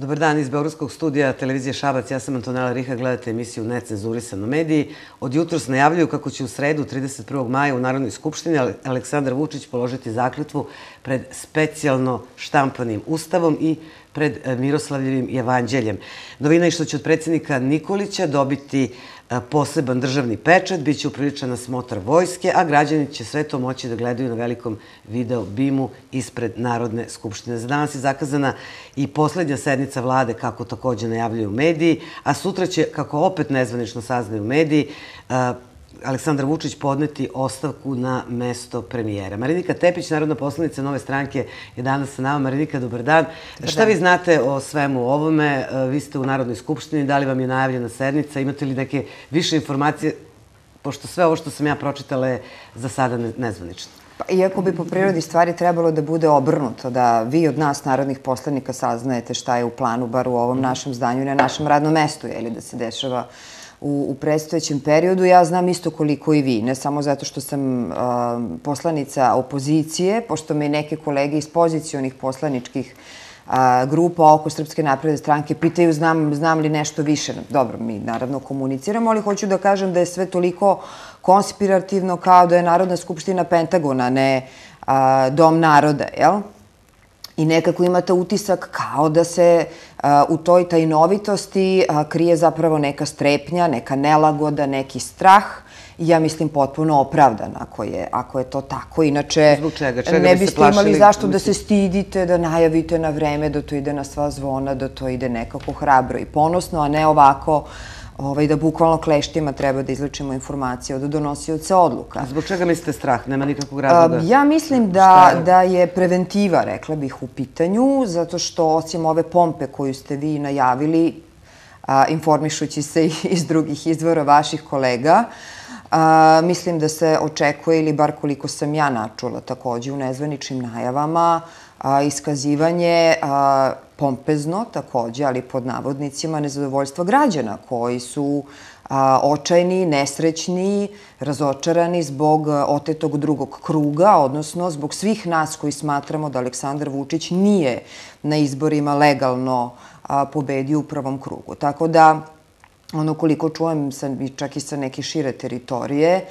Dobar dan iz Beogradskog studija televizije Šabac. Ja sam Antonela Riha, gledate emisiju Necenzurisano mediji. Od jutros najavljuju kako će u sredu 31. maja u Narodnoj skupštini Aleksandar Vučić položiti zakletvu pred specijalno štampanim ustavom i pred Miroslavljevim evanđeljem. Novina je što će od predsednika Nikolića dobiti poseban državni pečat, bit će upriličana smotar vojske, a građani će sve to moći da gledaju na velikom video bimu ispred Narodne skupštine. Za danas je zakazana i poslednja sednica vlade, kako takođe najavljuju mediji, a sutra će, kako opet nezvanično saznaju mediji, Aleksandar Vučić podneti ostavku na mesto premijera. Marinika Tepić, narodna poslanica Nove stranke, je danas sa nama. Marinika, dobar dan. Dobar Šta vi znate o svemu ovome? E, vi ste u Narodnoj skupštini, da li vam je najavljena sednica? Imate li neke više informacije? Pošto sve ovo što sam ja pročitala je za sada nezvanično. Pa, iako bi po prirodi stvari trebalo da bude obrnuto, da vi od nas, narodnih poslanika, saznajete šta je u planu, bar u ovom našem zdanju i na našem radnom mestu, ili da se dešava u, u predstojećem periodu. Ja znam isto koliko i vi, ne samo zato što sam poslanica opozicije, pošto me neke kolege iz pozicijonih poslaničkih grupa oko Srpske napredne stranke pitaju znam, znam li nešto više. Dobro, mi naravno komuniciramo, ali hoću da kažem da je sve toliko konspirativno kao da je Narodna skupština Pentagona, ne Dom naroda, jel? I nekako imate utisak kao da se u toj tajnovitosti krije zapravo neka strepnja, neka nelagoda, neki strah ja mislim potpuno opravdan ako je, ako je to tako. Inače, Zbog čega? Čega ne biste plašili, imali zašto da se stidite, da najavite na vreme, da to ide na sva zvona, da to ide nekako hrabro i ponosno, a ne ovako uh, ovaj, da bukvalno kleštima treba da izlečimo informacije od donosioca odluka. A zbog čega mislite strah? Nema nikakvog razloga? Ja mislim da, je? da je preventiva, rekla bih, u pitanju, zato što osim ove pompe koju ste vi najavili, a, informišući se iz drugih izvora vaših kolega, a, mislim da se očekuje, ili bar koliko sam ja načula takođe u nezvaničnim najavama, a, iskazivanje a, pompezno takođe, ali pod navodnicima nezadovoljstva građana koji su očajni, nesrećni, razočarani zbog otetog drugog kruga, odnosno zbog svih nas koji smatramo da Aleksandar Vučić nije na izborima legalno pobedio u prvom krugu. Tako da, ono koliko čujem čak i sa neke šire teritorije,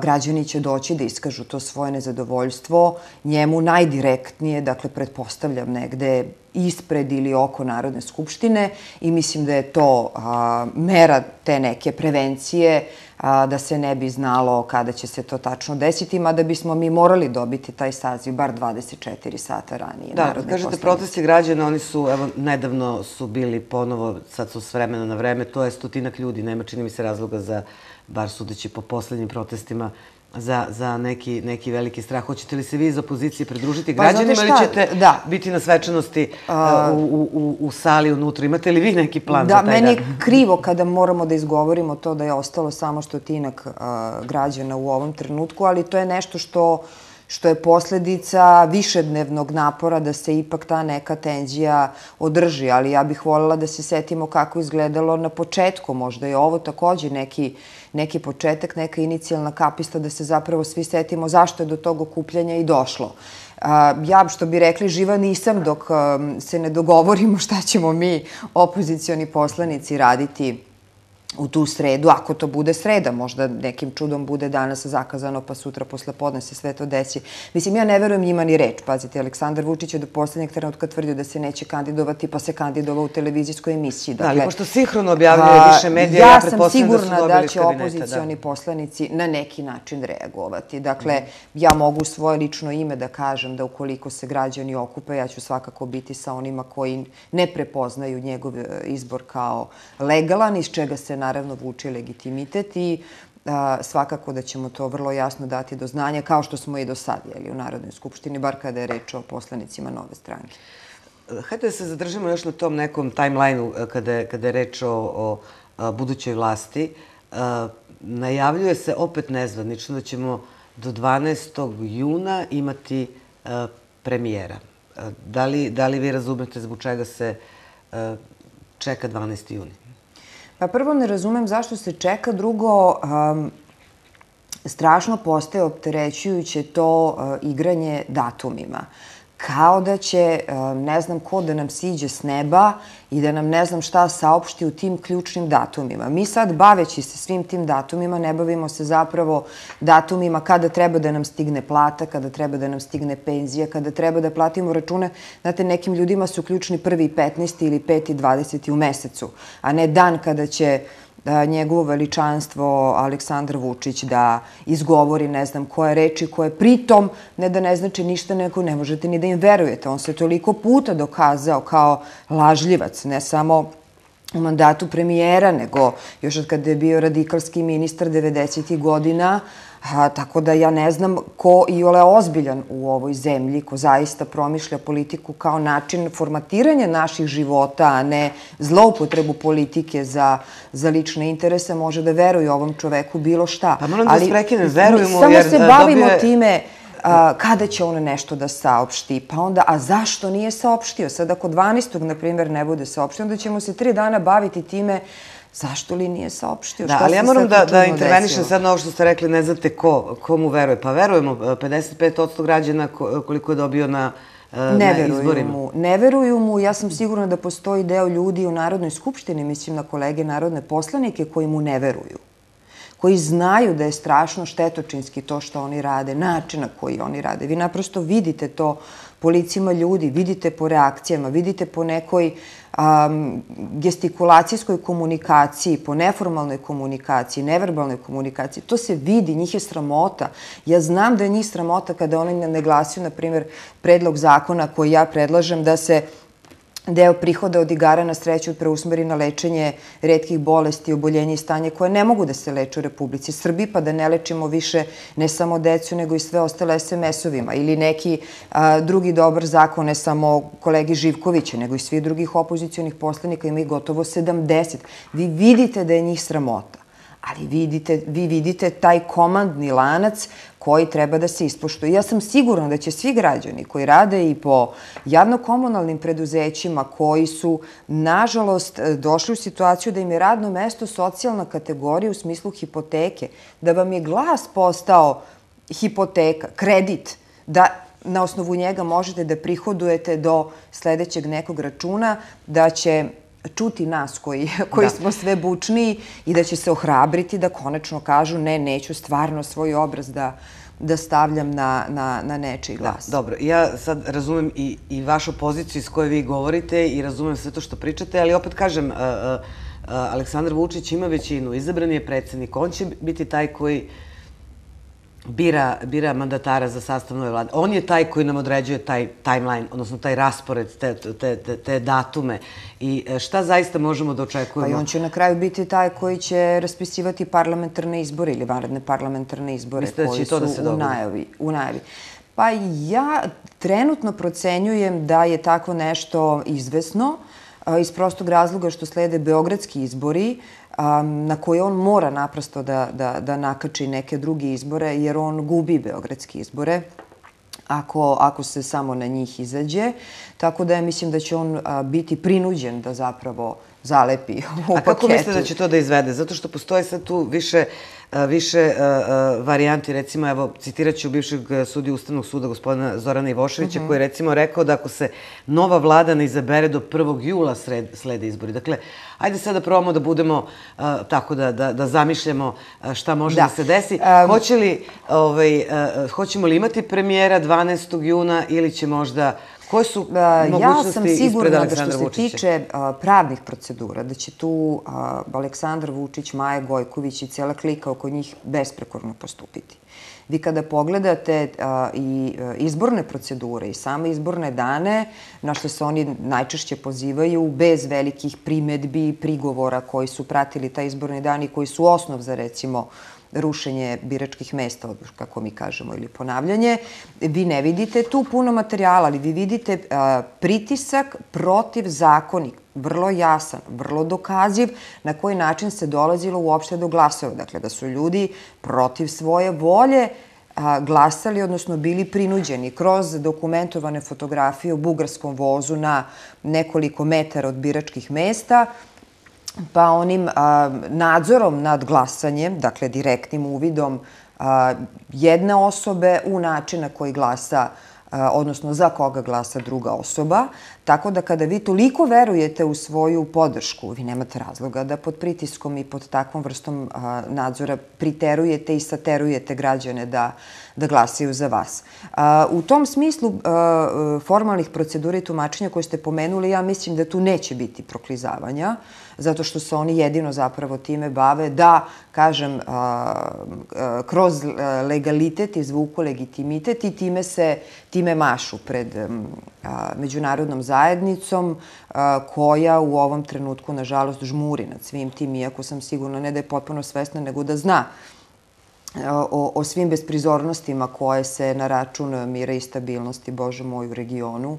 građani će doći da iskažu to svoje nezadovoljstvo njemu najdirektnije, dakle, pretpostavljam negde ispred ili oko Narodne skupštine i mislim da je to a, mera te neke prevencije a, da se ne bi znalo kada će se to tačno desiti, mada bismo mi morali dobiti taj saziv bar 24 sata ranije. Da, kažete protesti građana, oni su, evo, nedavno su bili ponovo, sad su s vremena na vreme, to je stotinak ljudi, nema čini mi se razloga za, bar sudeći po poslednjim protestima, za, za neki, neki veliki strah. Hoćete li se vi iz opozicije pridružiti pa, građanima ili ćete da. biti na svečanosti uh, u, u, u sali unutra? Imate li vi neki plan da, za taj dan? Da, meni je krivo kada moramo da izgovorimo to da je ostalo samo stotinak uh, građana u ovom trenutku, ali to je nešto što što je posledica višednevnog napora da se ipak ta neka tenzija održi, ali ja bih voljela da se setimo kako izgledalo na početku, možda je ovo takođe neki, neki početak, neka inicijalna kapista da se zapravo svi setimo zašto je do tog okupljanja i došlo. Ja, što bi rekli, živa nisam dok se ne dogovorimo šta ćemo mi, opozicioni poslanici, raditi u tu sredu, ako to bude sreda, možda nekim čudom bude danas zakazano, pa sutra posle podne se sve to desi. Mislim, ja ne verujem njima ni reč. Pazite, Aleksandar Vučić je do poslednjeg trenutka tvrdio da se neće kandidovati, pa se kandidovao u televizijskoj emisiji. Dakle, da, ali dakle, pošto sinhrono objavljuje više medija, ja, ja sam sigurna da, da će opozicioni da. poslanici na neki način reagovati. Dakle, mm. ja mogu svoje lično ime da kažem da ukoliko se građani okupe, ja ću svakako biti sa onima koji ne prepoznaju njegov e, izbor kao legalan, iz čega se naravno vuče legitimitet i svakako da ćemo to vrlo jasno dati do znanja, kao što smo i do sad, jeli, u Narodnoj skupštini, bar kada je reč o poslanicima nove stranke. Hajde da se zadržimo još na tom nekom timeline-u kada, je, kada je reč o, budućoj vlasti. A, najavljuje se opet nezvanično da ćemo do 12. juna imati a, premijera. Da, li, da li vi razumete zbog čega se čeka 12. juni? Pa prvo ne razumem zašto se čeka, drugo, um, strašno postaje opterećujuće to uh, igranje datumima. Kao da će ne znam ko da nam siđe s neba i da nam ne znam šta saopšti u tim ključnim datumima. Mi sad, baveći se svim tim datumima, ne bavimo se zapravo datumima kada treba da nam stigne plata, kada treba da nam stigne penzija, kada treba da platimo račune. Znate, nekim ljudima su ključni prvi 15. ili 5. 20. u mesecu, a ne dan kada će njegovo veličanstvo Aleksandar Vučić da izgovori ne znam koje reči koje pritom ne da ne znači ništa nego ne možete ni da im verujete. On se toliko puta dokazao kao lažljivac, ne samo u mandatu premijera, nego još od kada je bio radikalski ministar 90. godina, A, tako da ja ne znam ko i ole ozbiljan u ovoj zemlji, ko zaista promišlja politiku kao način formatiranja naših života, a ne zloupotrebu politike za, za lične interese, može da veruje ovom čoveku bilo šta. Pa moram da Ali, prekinem, verujemo samo jer... Samo se bavimo dobije... time a, kada će on nešto da saopšti, pa onda, a zašto nije saopštio? Sad ako 12. na primjer ne bude saopštio, onda ćemo se tri dana baviti time zašto li nije saopštio? Da, ali ja moram da, da intervenišem sad na ovo što ste rekli, ne znate ko, komu veruje. Pa verujemo, 55% građana koliko je dobio na e, ne izborima. Mu, ne veruju mu. Ja sam sigurna da postoji deo ljudi u Narodnoj skupštini, mislim na kolege narodne poslanike, koji mu ne veruju koji znaju da je strašno štetočinski to što oni rade, način na koji oni rade. Vi naprosto vidite to po licima ljudi, vidite po reakcijama, vidite po nekoj um, gestikulacijskoj komunikaciji, po neformalnoj komunikaciji, neverbalnoj komunikaciji. To se vidi, njih je sramota. Ja znam da je njih sramota kada oni ne glasuju, na primjer, predlog zakona koji ja predlažem da se deo prihoda od igara na sreću preusmeri na lečenje redkih bolesti, oboljenja i stanje koje ne mogu da se leče u Republici Srbiji, pa da ne lečimo više ne samo decu, nego i sve ostale SMS-ovima. Ili neki drugi dobar zakon, ne samo kolegi Živkovića, nego i svih drugih opozicijonih poslanika, ima ih gotovo 70. Vi vidite da je njih sramota ali vidite, vi vidite taj komandni lanac koji treba da se ispoštuje. Ja sam sigurna da će svi građani koji rade i po javno-komunalnim preduzećima koji su, nažalost, došli u situaciju da im je radno mesto socijalna kategorija u smislu hipoteke, da vam je glas postao hipoteka, kredit, da na osnovu njega možete da prihodujete do sledećeg nekog računa, da će čuti nas koji, koji da. smo sve bučniji i da će se ohrabriti da konačno kažu ne, neću stvarno svoj obraz da, da stavljam na, na, na nečiji da, glas. Da, dobro, ja sad razumem i, i vašu poziciju iz koje vi govorite i razumem sve to što pričate, ali opet kažem, uh, uh, Aleksandar Vučić ima većinu, izabran je predsednik, on će biti taj koji bira, bira mandatara za sastav nove vlade. On je taj koji nam određuje taj timeline, odnosno taj raspored, te, te, te, te datume. I e, šta zaista možemo da očekujemo? Pa i on će na kraju biti taj koji će raspisivati parlamentarne izbore ili vanredne parlamentarne izbore Mislite koji da to da se u najavi. U najavi. Pa ja trenutno procenjujem da je tako nešto izvesno iz prostog razloga što slede beogradski izbori, na koje on mora naprosto da, da, da nakači neke druge izbore, jer on gubi beogradske izbore ako, ako se samo na njih izađe. Tako da ja mislim da će on a, biti prinuđen da zapravo zalepi u paketu. A kako mislite da će to da izvede? Zato što postoje sad tu više više varijanti, recimo, evo, citirat ću bivšeg sudiju Ustavnog suda, gospodina Zorana Ivoševića, -hmm. koji je recimo rekao da ako se nova vlada ne izabere do 1. jula sred, slede izbori. Dakle, ajde sad da probamo da budemo tako da, da, da zamišljamo šta može da, da se desi. Um, Hoće li, ovaj, hoćemo li imati premijera 12. juna ili će možda Koje su mogućnosti Ja sam sigurna da što se tiče pravnih procedura, da će tu Aleksandar Vučić, Maja Gojković i cijela klika oko njih besprekorno postupiti. Vi kada pogledate i izborne procedure i same izborne dane, na što se oni najčešće pozivaju, bez velikih primetbi i prigovora koji su pratili taj izborni dan i koji su osnov za, recimo, rušenje biračkih mesta, kako mi kažemo, ili ponavljanje, vi ne vidite tu puno materijala, ali vi vidite pritisak protiv zakonik, vrlo jasan, vrlo dokaziv na koji način se dolazilo uopšte do glasova. Dakle, da su ljudi protiv svoje volje glasali, odnosno bili prinuđeni kroz dokumentovane fotografije u bugarskom vozu na nekoliko metara od biračkih mesta, pa onim a, nadzorom nad glasanjem, dakle direktnim uvidom a, jedne osobe u način na koji glasa odnosno za koga glasa druga osoba. Tako da kada vi toliko verujete u svoju podršku, vi nemate razloga da pod pritiskom i pod takvom vrstom nadzora priterujete i saterujete građane da, da glasaju za vas. U tom smislu formalnih procedura i tumačenja koje ste pomenuli, ja mislim da tu neće biti proklizavanja zato što se oni jedino zapravo time bave da, kažem, kroz legalitet izvuku legitimitet i time se, time mašu pred međunarodnom zajednicom koja u ovom trenutku, nažalost, žmuri nad svim tim, iako sam sigurna ne da je potpuno svesna, nego da zna o, o svim besprizornostima koje se na račun mira i stabilnosti, Bože moj, u regionu,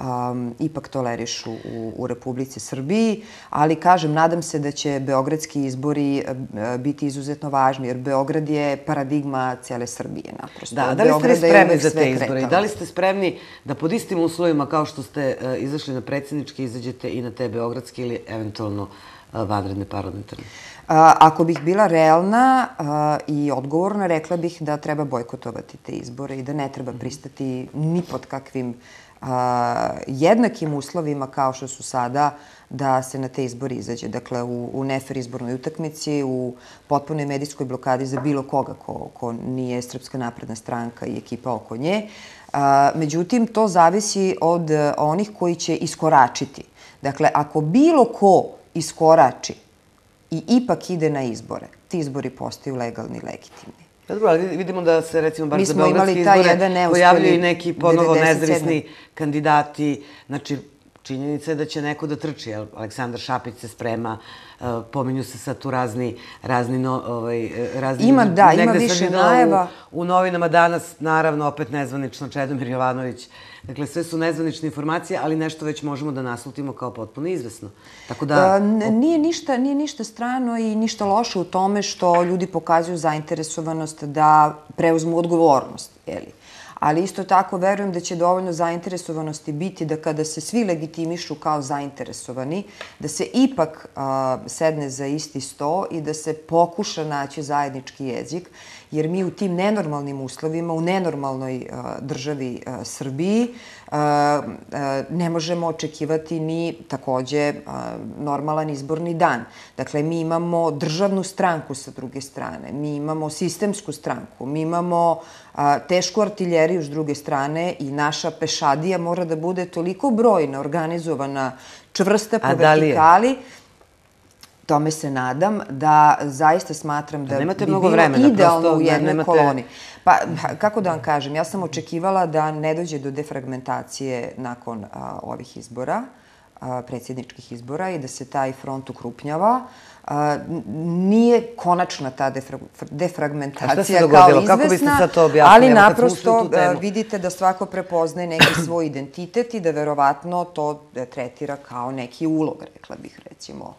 um, ipak tolerišu u, u Republici Srbiji, ali kažem, nadam se da će beogradski izbori uh, biti izuzetno važni, jer Beograd je paradigma cele Srbije, naprosto. Da, da li ste vi spremni za te izbore? I da li ste spremni da pod istim uslovima kao što ste uh, izašli na predsjednički, izađete i na te beogradske ili eventualno uh, vanredne parlamentarne? Ako bih bila realna i odgovorna, rekla bih da treba bojkotovati te izbore i da ne treba pristati ni pod kakvim jednakim uslovima kao što su sada da se na te izbori izađe. Dakle, u, u nefer izbornoj utakmici, u potpunoj medijskoj blokadi za bilo koga ko, ko nije Srpska napredna stranka i ekipa oko nje. A, međutim, to zavisi od onih koji će iskoračiti. Dakle, ako bilo ko iskorači i ipak ide na izbore, ti izbori postaju legalni i legitimni. Ja, dobro, ali vidimo da se recimo baš za beogradske izbore pojavljaju i neki ponovo nezavisni kandidati. Znači, činjenica je da će neko da trči. Aleksandar Šapić se sprema, uh, pominju se sad tu razni, razni, no, ovaj, razni ima, da, ima više najava. U, u novinama danas, naravno, opet nezvanično Čedomir Jovanović Dakle, sve su nezvanične informacije, ali nešto već možemo da naslutimo kao potpuno izvesno. Tako da... Nije ništa, nije ništa strano i ništa loše u tome što ljudi pokazuju zainteresovanost da preuzmu odgovornost, jeli? Ali isto tako verujem da će dovoljno zainteresovanosti biti da kada se svi legitimišu kao zainteresovani, da se ipak sedne za isti sto i da se pokuša naći zajednički jezik, jer mi u tim nenormalnim uslovima, u nenormalnoj a, državi a, Srbiji, ne možemo očekivati ni takođe normalan izborni dan. Dakle, mi imamo državnu stranku sa druge strane, mi imamo sistemsku stranku, mi imamo tešku artiljeriju s druge strane i naša pešadija mora da bude toliko brojna, organizovana, čvrsta po da vertikali. Tome se nadam da zaista smatram da, da bi bilo vremena, idealno u jednoj nemate... koloni. Pa, kako da vam kažem, ja sam očekivala da ne dođe do defragmentacije nakon a, ovih izbora, a, predsjedničkih izbora i da se taj front ukrupnjava. A, nije konačna ta defra, defragmentacija kao izvesna, Kako biste sad to objasnili? ali naprosto vidite da svako prepoznaje neki svoj identitet i da verovatno to tretira kao neki ulog, rekla bih recimo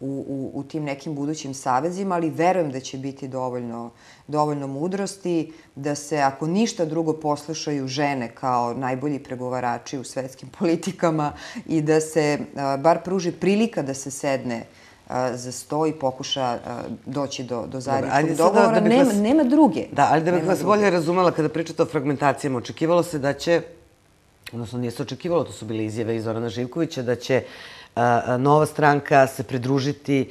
u, u, u tim nekim budućim savezima, ali verujem da će biti dovoljno, dovoljno mudrosti da se, ako ništa drugo, poslušaju žene kao najbolji pregovarači u svetskim politikama i da se a, bar pruži prilika da se sedne a, za sto i pokuša a, doći do, do zajedničkog da dogovora. Da, da nema, vas, nema druge. Da, ali da bih vas druge. bolje razumela kada pričate o fragmentacijama, očekivalo se da će, odnosno nije se očekivalo, to su bile izjave iz Zorana Živkovića, da će nova stranka se pridružiti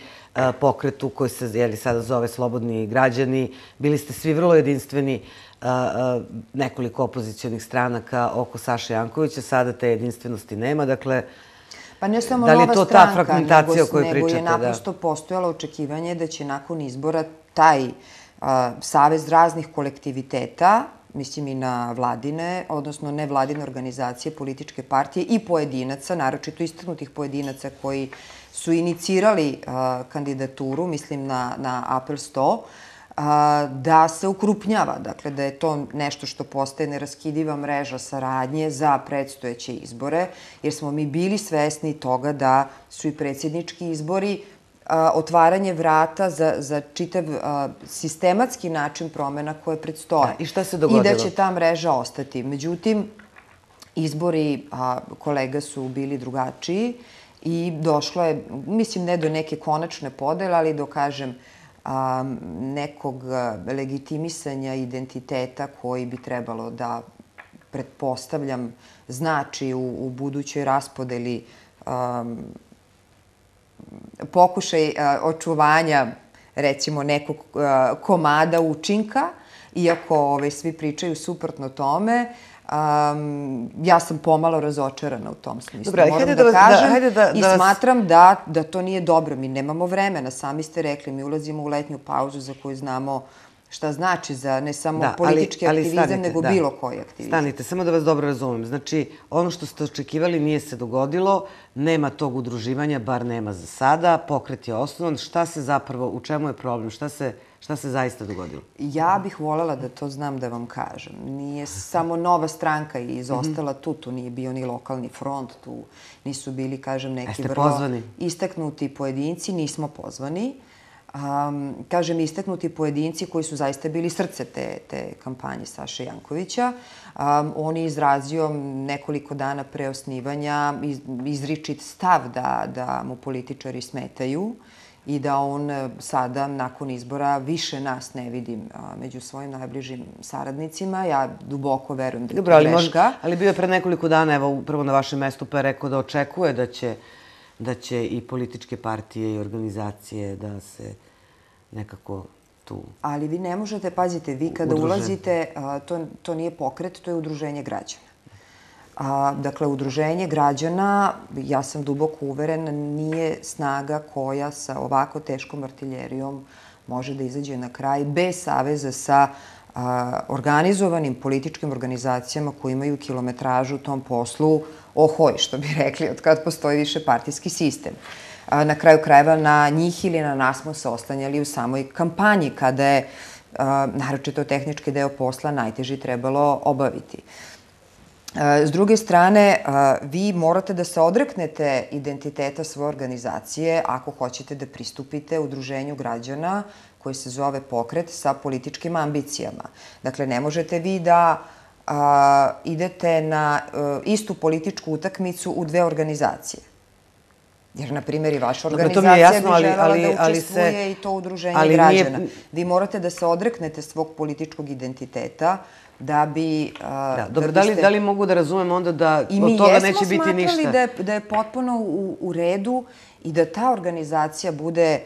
pokretu koji se jeli, sada zove Slobodni građani. Bili ste svi vrlo jedinstveni nekoliko opozicijonih stranaka oko Saša Jankovića. Sada te jedinstvenosti nema. Dakle, Pa ne samo da to stranka, ta fragmentacija o kojoj pričate? Nego je naprosto da. postojalo očekivanje da će nakon izbora taj uh, savez raznih kolektiviteta mislim i na vladine, odnosno ne vladine organizacije, političke partije i pojedinaca, naročito istaknutih pojedinaca koji su inicirali kandidaturu, mislim na, na Apple 100, a, da se ukrupnjava, dakle da je to nešto što postaje neraskidiva mreža saradnje za predstojeće izbore, jer smo mi bili svesni toga da su i predsjednički izbori otvaranje vrata za, za čitav a, sistematski način promena koje predstoje. Da, I šta se dogodilo? I da će ta mreža ostati. Međutim, izbori a, kolega su bili drugačiji i došlo je, mislim, ne do neke konačne podele, ali do, kažem, a, nekog legitimisanja identiteta koji bi trebalo da pretpostavljam, znači u, u budućoj raspodeli um, pokušaj očuvanja recimo nekog komada učinka, iako ovaj, svi pričaju suprotno tome, Um, ja sam pomalo razočarana u tom smislu. Dobre, Moram da, da, da kažem da, hajde da, i da smatram da, da to nije dobro. Mi nemamo vremena, sami ste rekli, mi ulazimo u letnju pauzu za koju znamo šta znači za ne samo da, politički ali, ali aktivizam, stanite, nego da. bilo koji aktivizam. Stanite, samo da vas dobro razumem. Znači, ono što ste očekivali nije se dogodilo, nema tog udruživanja, bar nema za sada, pokret je osnovan. Šta se zapravo, u čemu je problem? Šta se Šta se zaista dogodilo? Ja bih voljela da to znam da vam kažem. Nije samo nova stranka izostala tu, tu nije bio ni lokalni front, tu nisu bili, kažem, neki vrlo pozvani? istaknuti pojedinci, nismo pozvani. Um, kažem, istaknuti pojedinci koji su zaista bili srce te, te kampanje Saše Jankovića. Um, on je izrazio nekoliko dana pre osnivanja iz, izričit stav da, da mu političari smetaju. I da on e, sada, nakon izbora, više nas ne vidim među svojim najbližim saradnicima. Ja duboko verujem da je Dobro, to ali greška. Može, ali bio je pre nekoliko dana, evo, upravo na vašem mestu, pa je rekao da očekuje da će, da će i političke partije i organizacije da se nekako tu... Ali vi ne možete, pazite, vi kada udruže. ulazite, to, to nije pokret, to je udruženje građana. A, dakle, udruženje građana, ja sam duboko uveren, nije snaga koja sa ovako teškom artiljerijom može da izađe na kraj bez saveza sa a, organizovanim političkim organizacijama koji imaju kilometražu u tom poslu ohoj, što bi rekli, od kad postoji više partijski sistem. Na kraju krajeva na njih ili na nas smo se ostanjali u samoj kampanji kada je naročito tehnički deo posla najteži trebalo obaviti. S druge strane, vi morate da se odreknete identiteta svoje organizacije ako hoćete da pristupite udruženju građana koji se zove pokret sa političkim ambicijama. Dakle, ne možete vi da a, idete na a, e, istu političku utakmicu u dve organizacije. Jer, na primjer, i vaša organizacija Dobre, jasno, bi želela ali, ali, da učestvuje se, i to udruženje ali građana. Nije... Vi morate da se odreknete svog političkog identiteta, da bi... Uh, da, dobro, da, da, li, da li mogu da razumem onda da od toga neće biti ništa? I mi jesmo smatrali da je, da je potpuno u, u redu i da ta organizacija bude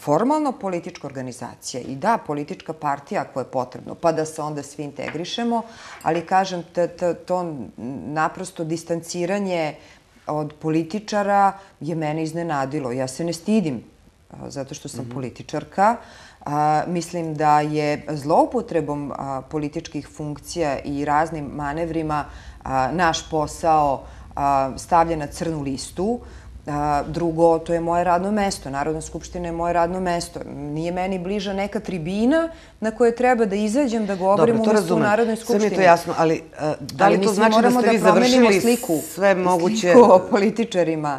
formalno politička organizacija i da, politička partija ako je potrebno, pa da se onda svi integrišemo, ali kažem, to naprosto distanciranje od političara je mene iznenadilo. Ja se ne stidim zato što sam mm -hmm. političarka, A, mislim da je zloupotrebom a, političkih funkcija i raznim manevrima a, naš posao stavljen na crnu listu. A, drugo, to je moje radno mesto. Narodna skupština je moje radno mesto. Nije meni bliža neka tribina na koje treba da izađem da govorim Dobro, umesto u Narodnoj skupštini. Sve mi je to jasno, ali a, da li ali to znači da ste vi da završili sliku, sve moguće... Sliku o političarima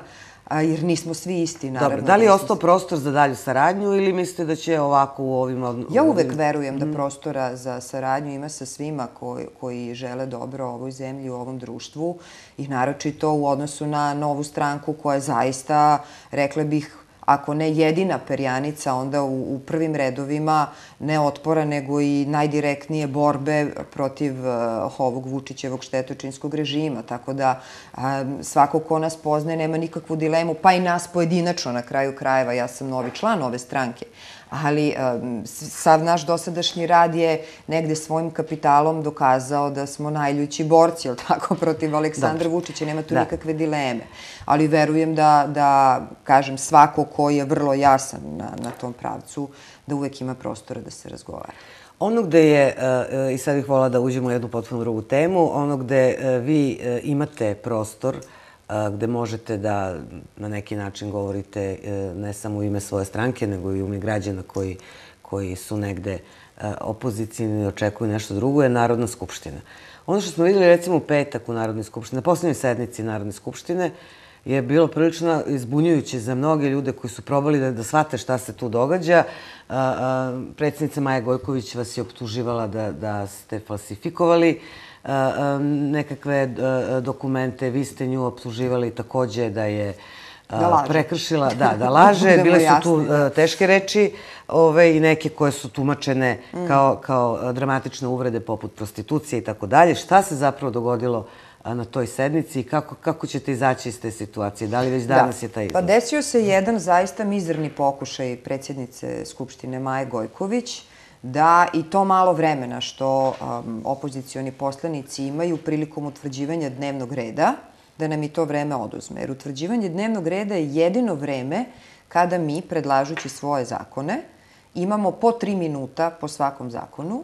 jer nismo svi isti, naravno. Dobro, da li je ostao prostor za dalju saradnju ili mislite da će ovako u ovim... Ja uvek verujem da mhm. prostora za saradnju ima sa svima koji, koji žele dobro ovoj zemlji, u ovom društvu i naročito u odnosu na novu stranku koja je zaista, rekla bih, ako ne jedina perjanica, onda u, u prvim redovima ne otpora, nego i najdirektnije borbe protiv uh, ovog Vučićevog štetočinskog režima. Tako da uh, svako ko nas poznaje nema nikakvu dilemu, pa i nas pojedinačno na kraju krajeva. Ja sam novi član ove stranke ali um, sav naš dosadašnji rad je negde svojim kapitalom dokazao da smo najljući borci, jel tako, protiv Aleksandra Dobre. Vučića, nema tu da. nikakve dileme. Ali verujem da, da, kažem, svako ko je vrlo jasan na, na tom pravcu, da uvek ima prostora da se razgovara. Ono gde je, uh, i sad bih volila da uđemo u jednu potpuno drugu temu, ono gde uh, vi imate prostor gde možete da na neki način govorite e, ne samo u ime svoje stranke, nego i u ime građana koji, koji su negde e, opozicijni i očekuju nešto drugo, je Narodna skupština. Ono što smo videli recimo u petak u Narodnoj skupštini, na poslednjoj sednici Narodne skupštine, je bilo prilično izbunjujuće za mnoge ljude koji su probali da, da shvate šta se tu događa. A, a, predsjednica Maja Gojković vas je optuživala da, da ste falsifikovali nekakve dokumente. Vi ste nju optuživali takođe da je da prekršila, da, da laže. Bile su tu da. teške reči ove, i neke koje su tumačene mm. kao, kao dramatične uvrede poput prostitucije i tako dalje. Šta se zapravo dogodilo na toj sednici i kako, kako ćete izaći iz te situacije? Da li već da. danas da. je taj izlaz? Pa desio se jedan zaista mizerni pokušaj predsjednice Skupštine Maje Gojković da i to malo vremena što um, opozicioni poslanici imaju prilikom utvrđivanja dnevnog reda, da nam i to vreme oduzme. Jer utvrđivanje dnevnog reda je jedino vreme kada mi, predlažući svoje zakone, imamo po tri minuta po svakom zakonu,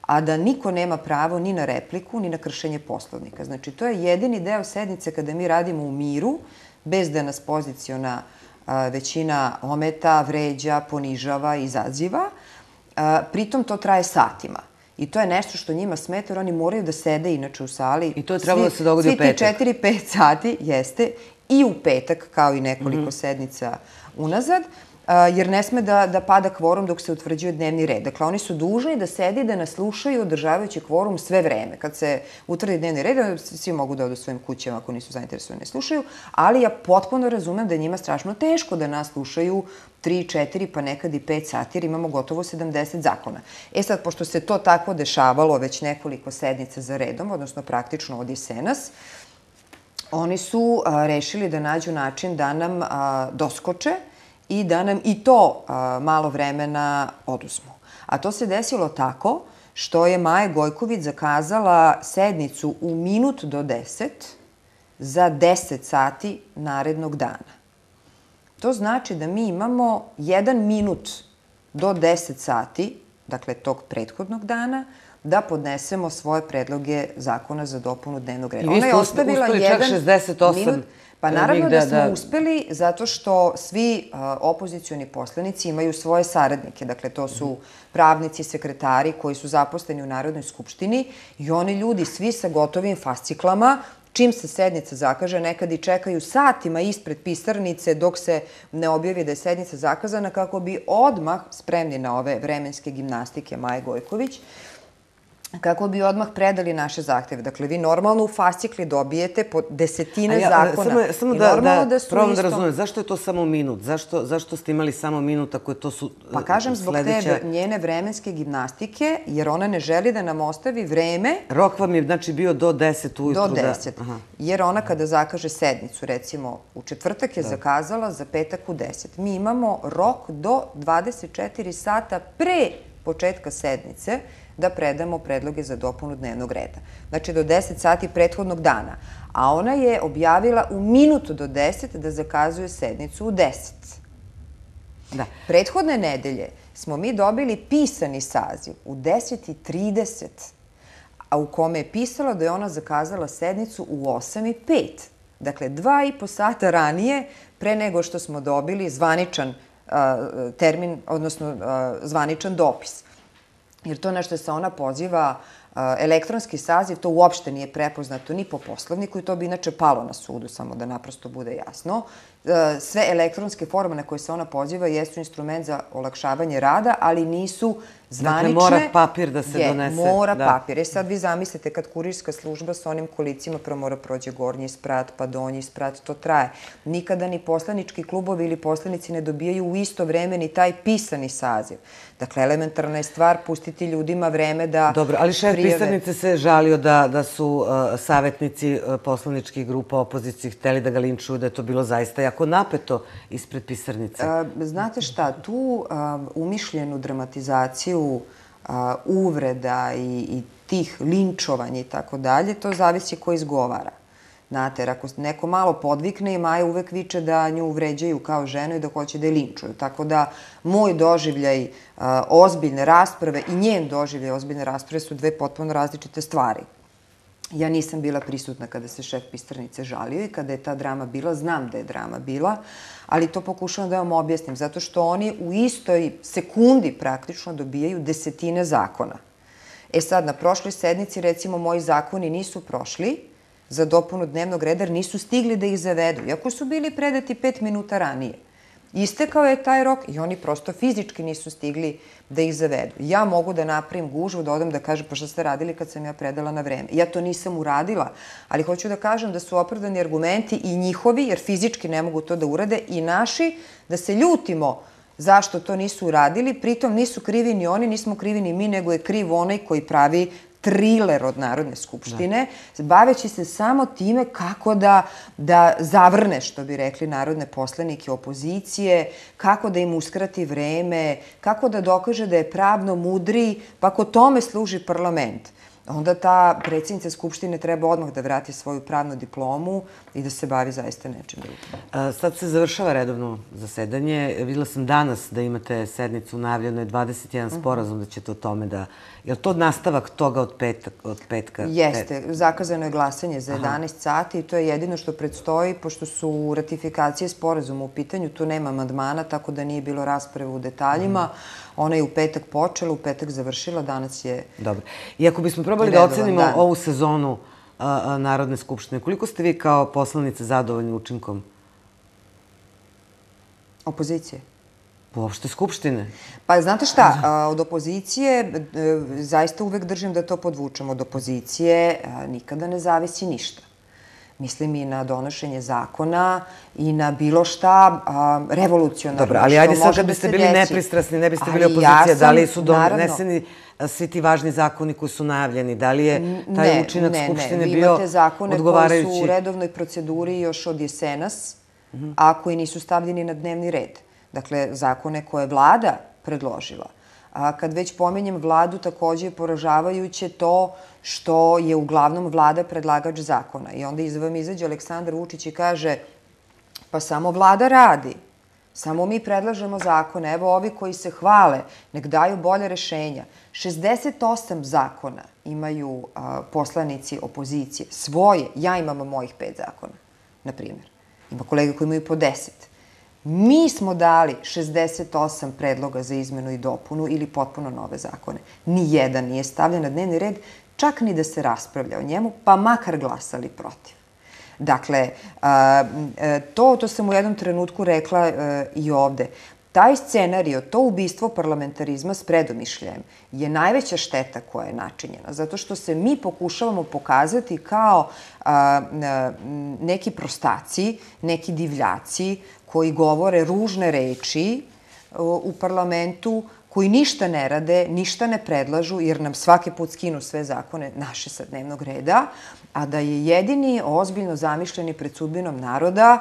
a da niko nema pravo ni na repliku, ni na kršenje poslovnika. Znači, to je jedini deo sednice kada mi radimo u miru, bez da nas poziciona većina ometa, vređa, ponižava, izaziva. Pritom to traje satima. I to je nešto što njima smeta, jer oni moraju da sede inače u sali. I to je trebalo da se dogodi u petak. Svi ti 4-5 sati, jeste, i u petak, kao i nekoliko mm -hmm. sednica unazad jer ne sme da, da pada kvorum dok se utvrđuje dnevni red. Dakle, oni su dužni da sedi da nas slušaju održavajući kvorum sve vreme. Kad se utvrdi dnevni red, svi mogu da odu svojim kućama ako nisu zainteresovani ne slušaju, ali ja potpuno razumem da je njima strašno teško da nas slušaju 3, 4, pa nekad i 5 sati, jer imamo gotovo 70 zakona. E sad, pošto se to tako dešavalo već nekoliko sednica za redom, odnosno praktično od jesenas, oni su a, rešili da nađu način da nam a, doskoče, i da nam i to a, malo vremena oduzmu. A to se desilo tako što je Maja Gojković zakazala sednicu u minut do 10 za 10 sati narednog dana. To znači da mi imamo jedan minut do 10 sati, dakle tog prethodnog dana, da podnesemo svoje predloge zakona za dopunu dnevnog reda. I vi ste uspeli čak 68 minut, Pa naravno da, da smo da... uspeli zato što svi uh, opozicioni poslanici imaju svoje saradnike. Dakle, to su pravnici, sekretari koji su zaposleni u Narodnoj skupštini i oni ljudi svi sa gotovim fasciklama čim se sednica zakaže, nekad i čekaju satima ispred pisarnice dok se ne objavi da je sednica zakazana kako bi odmah spremni na ove vremenske gimnastike Maje Gojković kako bi odmah predali naše zahteve. Dakle, vi normalno u fascikli dobijete po desetine ja, zakona. Samo, samo da, da, da probam da isto... da razumem, zašto je to samo minut? Zašto, zašto ste imali samo minut ako je to su Pa kažem, zbog sledeća... te njene vremenske gimnastike, jer ona ne želi da nam ostavi vreme... Rok vam je, znači, bio do 10 ujutru. Do 10. Da... Aha. Jer ona kada zakaže sednicu, recimo, u četvrtak je da. zakazala za petak u 10. Mi imamo rok do 24 sata pre početka sednice, da predamo predloge za dopunu dnevnog reda. Znači do 10 sati prethodnog dana. A ona je objavila u minutu do 10 da zakazuje sednicu u 10. Da. Prethodne nedelje smo mi dobili pisani saziv u 10.30, a u kome je pisalo da je ona zakazala sednicu u 8.05. Dakle, dva i po sata ranije, pre nego što smo dobili zvaničan uh, termin, odnosno uh, zvaničan dopis jer to nešto se ona poziva elektronski saziv, to uopšte nije prepoznato ni po poslovniku i to bi inače palo na sudu, samo da naprosto bude jasno. E, sve elektronske forme na koje se ona poziva jesu instrument za olakšavanje rada, ali nisu zvanične. Dakle, mora papir da se je, donese. Mora da. papir. E sad vi zamislite kad kurirska služba sa onim kolicima prvo mora prođe gornji sprat, pa donji sprat, to traje. Nikada ni poslanički klubovi ili poslanici ne dobijaju u isto vreme ni taj pisani saziv. Dakle, elementarna je stvar pustiti ljudima vreme da Dobro, ali šef prijave... pisarnice se žalio da, da su uh, savjetnici uh, poslaničkih grupa opoziciji hteli da ga linčuju, da je to bilo zaista jako napeto ispred pisarnice. Uh, znate šta, tu uh, umišljenu dramatizaciju uh, uvreda i, i tih linčovanja i tako dalje, to zavisi ko izgovara. Znate, jer ako neko malo podvikne i Maja uvek viče da nju uvređaju kao ženu i da hoće da je linčuju. Tako da moj doživljaj a, ozbiljne rasprave i njen doživljaj ozbiljne rasprave su dve potpuno različite stvari. Ja nisam bila prisutna kada se šef pisarnice žalio i kada je ta drama bila, znam da je drama bila, ali to pokušavam da vam objasnim, zato što oni u istoj sekundi praktično dobijaju desetine zakona. E sad, na prošloj sednici, recimo, moji zakoni nisu prošli, za dopunu dnevnog reda, nisu stigli da ih zavedu, iako su bili predati pet minuta ranije. Istekao je taj rok i oni prosto fizički nisu stigli da ih zavedu. Ja mogu da napravim gužvu, da odem da kažem pa šta ste radili kad sam ja predala na vreme. Ja to nisam uradila, ali hoću da kažem da su opravdani argumenti i njihovi, jer fizički ne mogu to da urade, i naši, da se ljutimo zašto to nisu uradili. Pritom nisu krivi ni oni, nismo krivi ni mi, nego je kriv onaj koji pravi triler od Narodne skupštine, da. baveći se samo time kako da, da zavrne, što bi rekli narodne poslanike opozicije, kako da im uskrati vreme, kako da dokaže da je pravno mudri, pa ako tome služi parlament onda ta predsjednica Skupštine treba odmah da vrati svoju pravnu diplomu i da se bavi zaista nečim drugim. Sad se završava redovno zasedanje. Videla sam danas da imate sednicu, najavljeno je 21 mhm. sporazum da ćete o tome da... Je li to nastavak toga od, petak, od petka? Jeste. Zakazano je glasanje za 11 Aha. sati i to je jedino što predstoji, pošto su ratifikacije sporazuma u pitanju, tu nema amandmana, tako da nije bilo rasprave u detaljima. Mm Ona je u petak počela, u petak završila, danas je... Dobro. I ako bismo probali da ocenimo dan. ovu sezonu a, a, Narodne skupštine, koliko ste vi kao poslanica zadovoljni učinkom? Opozicije? Uopšte Skupštine. Pa znate šta, a, od opozicije, e, zaista uvek držim da to podvučem, od opozicije a, nikada ne zavisi ništa mislim i na donošenje zakona i na bilo šta a, revolucionarno. Dobro, ali ajde sad kad da biste bili desi. nepristrasni, ne biste bili opozicija, ja sam, da li su doneseni svi ti važni zakoni koji su najavljeni? Da li je taj ne, učinak ne, Skupštine ne. bio odgovarajući? Ne, ne, vi imate zakone koji su u redovnoj proceduri još od jesenas, -huh. a koji nisu stavljeni na dnevni red. Dakle, zakone koje je vlada predložila. A kad već pomenjem vladu, takođe je poražavajuće to što je uglavnom vlada predlagač zakona. I onda iz vam izađe Aleksandar Vučić i kaže pa samo vlada radi. Samo mi predlažemo zakone. Evo ovi koji se hvale, nek daju bolje rešenja. 68 zakona imaju a, poslanici opozicije. Svoje. Ja imam mojih pet zakona, na primjer. Ima kolega koji imaju po deset. Mi smo dali 68 predloga za izmenu i dopunu ili potpuno nove zakone. Nijedan nije stavljen na dnevni red, čak ni da se raspravlja o njemu, pa makar glasali protiv. Dakle, e, to, to sam u jednom trenutku rekla e, i ovde. Taj scenario, to ubistvo parlamentarizma s predomišljajem je najveća šteta koja je načinjena, zato što se mi pokušavamo pokazati kao neki prostaci, neki divljaci koji govore ružne reči u parlamentu, koji ništa ne rade, ništa ne predlažu, jer nam svaki put skinu sve zakone naše sa dnevnog reda, a da je jedini ozbiljno zamišljeni pred sudbinom naroda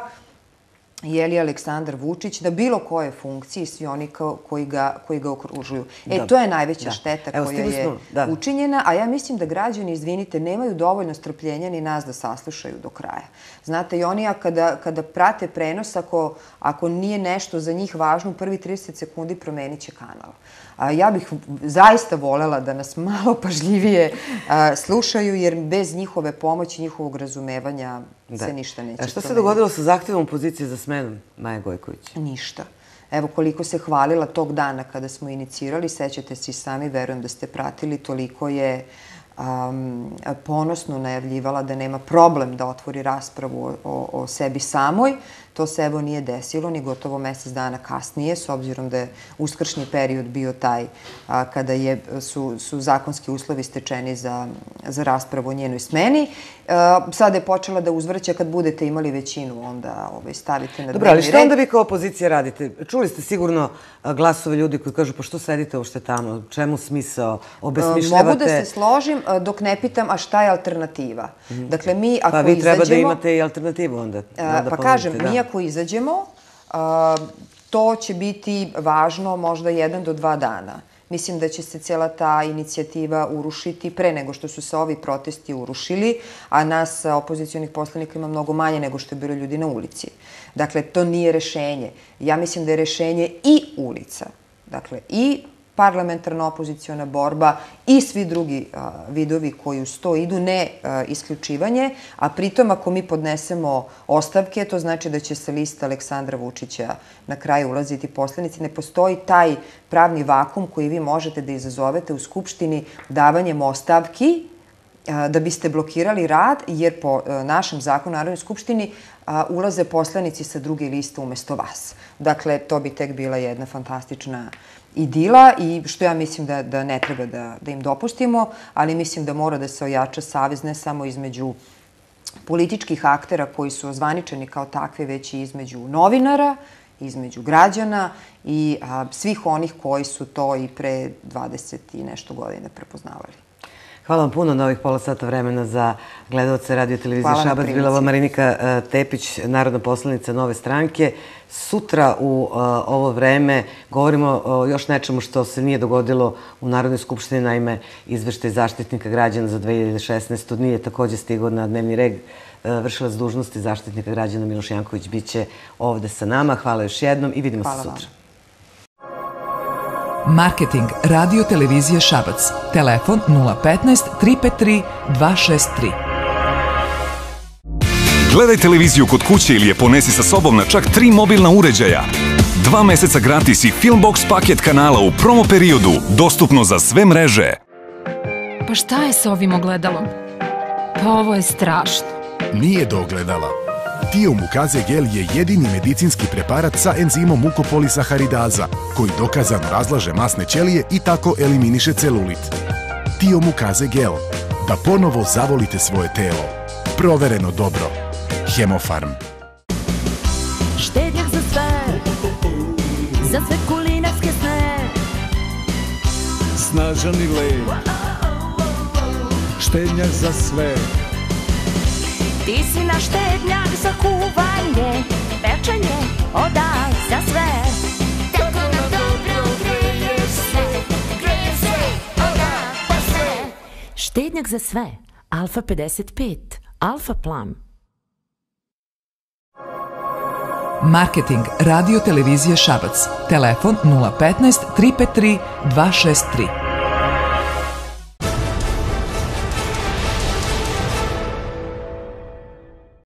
je li Aleksandar Vučić na bilo koje funkciji svi oni kao, koji, ga, koji ga okružuju. E, da. to je najveća da. šteta Evo, koja je da. učinjena, a ja mislim da građani, izvinite, nemaju dovoljno strpljenja ni nas da saslušaju do kraja. Znate, i oni kada, kada prate prenos, ako, ako nije nešto za njih važno, u prvi 30 sekundi promenit će kanal. A, ja bih zaista volela da nas malo pažljivije a, slušaju, jer bez njihove pomoći, njihovog razumevanja da. se ništa neće A šta se dogodilo sa zahtevom pozicije za smenom Maja Gojković? Ništa. Evo koliko se hvalila tog dana kada smo inicirali, sećate se i sami, verujem da ste pratili, toliko je um, ponosno najavljivala da nema problem da otvori raspravu o, o, o sebi samoj. To se evo nije desilo ni gotovo mesec dana kasnije, s obzirom da je uskršnji period bio taj a, kada je, su, su zakonski uslovi stečeni za, za raspravu o njenoj smeni. A, sada je počela da uzvrća kad budete imali većinu, onda ovaj, stavite na Dobro, ali šta onda vi kao opozicija radite? Čuli ste sigurno glasove ljudi koji kažu pa što sedite uopšte tamo? Čemu smisao? Obesmišljavate? Mogu da se složim dok ne pitam a šta je alternativa. Mm. Dakle, mi ako izađemo... Pa vi treba da imate i alternativu onda. onda pa kažem, da. mi ako izađemo, to će biti važno možda jedan do dva dana. Mislim da će se cijela ta inicijativa urušiti pre nego što su se ovi protesti urušili, a nas opozicijonih poslanika ima mnogo manje nego što je bilo ljudi na ulici. Dakle, to nije rešenje. Ja mislim da je rešenje i ulica. Dakle, i parlamentarna opoziciona borba i svi drugi vidovi koji uz to idu, ne isključivanje, a pritom ako mi podnesemo ostavke, to znači da će se lista Aleksandra Vučića na kraju ulaziti poslanici. Ne postoji taj pravni vakum koji vi možete da izazovete u Skupštini davanjem ostavki da biste blokirali rad, jer po našem zakonu Narodnoj skupštini ulaze poslanici sa druge liste umesto vas. Dakle, to bi tek bila jedna fantastična i što ja mislim da, da ne treba da, da im dopustimo, ali mislim da mora da se ojača savez ne samo između političkih aktera koji su ozvaničeni kao takve, već i između novinara, između građana i a, svih onih koji su to i pre 20 i nešto godina prepoznavali. Hvala vam puno na ovih pola sata vremena za gledalce radio televizije Šabac. Bila vam Marinika e, Tepić, narodna poslanica Nove stranke. Sutra u e, ovo vreme govorimo o još nečemu što se nije dogodilo u Narodnoj skupštini, naime izveštaj zaštitnika građana za 2016. nije takođe stigao na dnevni reg. E, vršilac dužnosti zaštitnika građana Miloš Janković biće ovde sa nama. Hvala još jednom i vidimo Hvala se sutra. Vam. Marketing Radio Televizije Šabac. Telefon 015 353 263. Gledaj televiziju kod kuće ili je ponesi sa sobom na čak tri mobilna uređaja. Dva meseca gratis i Filmbox paket kanala u promo periodu, dostupno za sve mreže. Pa šta je sa ovim ogledalom? Pa ovo je strašno. Nije do ogledala. Tiomukaze gel je jedini medicinski preparat sa enzimom mukopolisaharidaza, koji dokazano razlaže masne ćelije i tako eliminiše celulit. Tiomukaze gel. Da ponovo zavolite svoje telo. Provereno dobro. Hemofarm. Štednjak za sve, za sve kulinarske sne. Snažan i lep, štednjak za sve. Ti si naš štednjak za kuvanje, pečenje, odak za sve. Tako nam dobro greje sve, greje sve, odak pa sve. Štednjak za sve, Alfa 55, Alfa Plum. Marketing Radio Televizije Šabac. Telefon 015 353 263.